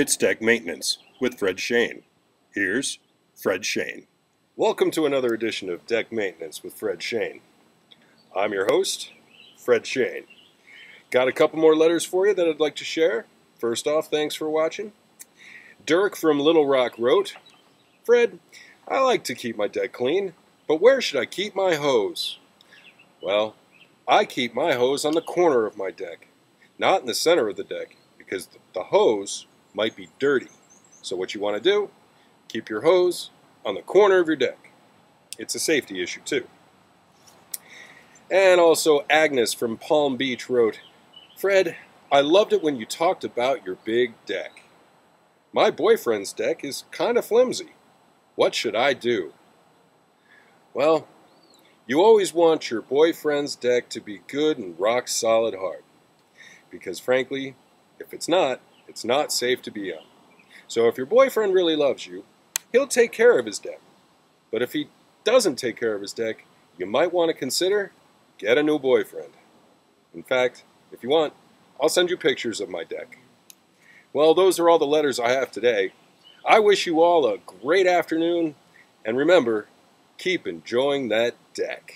It's Deck Maintenance with Fred Shane. Here's Fred Shane. Welcome to another edition of Deck Maintenance with Fred Shane. I'm your host, Fred Shane. Got a couple more letters for you that I'd like to share. First off, thanks for watching. Dirk from Little Rock wrote, Fred, I like to keep my deck clean, but where should I keep my hose? Well, I keep my hose on the corner of my deck, not in the center of the deck, because the hose might be dirty. So what you want to do, keep your hose on the corner of your deck. It's a safety issue too. And also Agnes from Palm Beach wrote, Fred, I loved it when you talked about your big deck. My boyfriend's deck is kind of flimsy. What should I do? Well, you always want your boyfriend's deck to be good and rock solid hard. Because frankly, if it's not, it's not safe to be on. So if your boyfriend really loves you, he'll take care of his deck. But if he doesn't take care of his deck, you might want to consider get a new boyfriend. In fact, if you want, I'll send you pictures of my deck. Well, those are all the letters I have today. I wish you all a great afternoon, and remember, keep enjoying that deck.